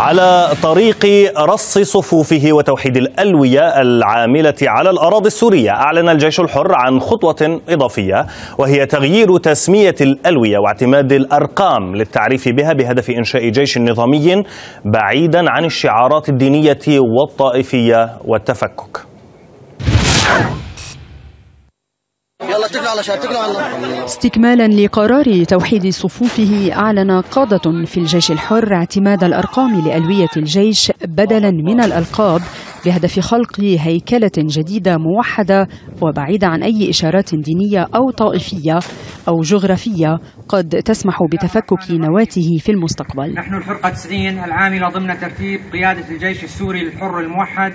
على طريق رص صفوفه وتوحيد الألوية العاملة على الأراضي السورية. أعلن الجيش الحر عن خطوة إضافية وهي تغيير تسمية الألوية واعتماد الأرقام للتعريف بها بهدف إنشاء جيش نظامي بعيدا عن الشعارات الدينية والطائفية والتفكك. يلا اتكلوا على اتكلوا على الله. استكمالا لقرار توحيد صفوفه أعلن قادة في الجيش الحر اعتماد الأرقام لألوية الجيش بدلا من الألقاب بهدف خلق هيكلة جديدة موحدة وبعيدة عن أي إشارات دينية أو طائفية أو جغرافية قد تسمح بتفكك نواته في المستقبل. نحن الفرقة 90 العاملة ضمن ترتيب قيادة الجيش السوري الحر الموحد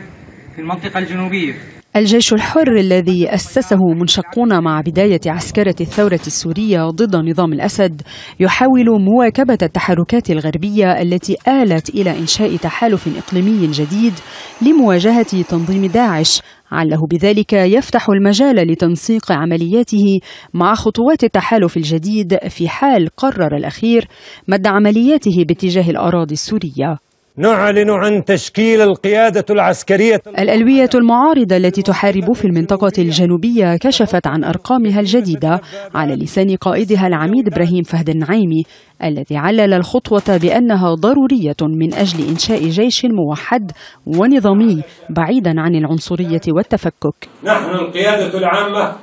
في المنطقة الجنوبية. الجيش الحر الذي أسسه منشقون مع بداية عسكرة الثورة السورية ضد نظام الأسد يحاول مواكبة التحركات الغربية التي آلت إلى إنشاء تحالف إقليمي جديد لمواجهة تنظيم داعش. عله بذلك يفتح المجال لتنسيق عملياته مع خطوات التحالف الجديد في حال قرر الأخير مد عملياته باتجاه الأراضي السورية. نعلن عن تشكيل القيادة العسكرية الألوية المعارضة التي تحارب في المنطقة الجنوبية كشفت عن أرقامها الجديدة على لسان قائدها العميد إبراهيم فهد النعيمي الذي علل الخطوة بأنها ضرورية من أجل إنشاء جيش موحد ونظامي بعيدا عن العنصرية والتفكك. نحن القيادة العامة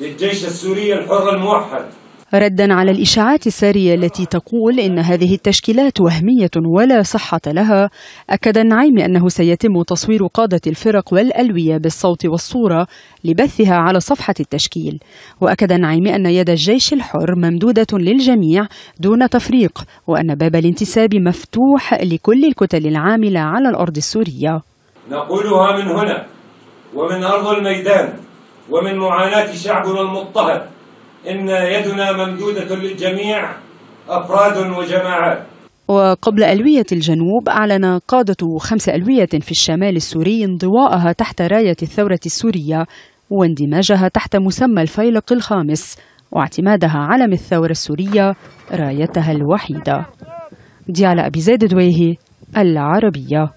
للجيش السوري الحر الموحد. ردا على الإشاعات السارية التي تقول إن هذه التشكيلات وهمية ولا صحة لها. أكد النعيم أنه سيتم تصوير قادة الفرق والألوية بالصوت والصورة لبثها على صفحة التشكيل. وأكد النعيم أن يد الجيش الحر ممدودة للجميع دون تفريق وأن باب الانتساب مفتوح لكل الكتل العاملة على الأرض السورية. نقولها من هنا ومن أرض الميدان ومن معاناة شعبنا المضطهد إن يدنا ممدودة للجميع أفراد وجماعات. وقبل ألوية الجنوب أعلن قادة خمس ألوية في الشمال السوري انضواءها تحت راية الثورة السورية واندماجها تحت مسمى الفيلق الخامس واعتمادها علم الثورة السورية رايتها الوحيدة. ديالا أبي زيد دويهي العربية.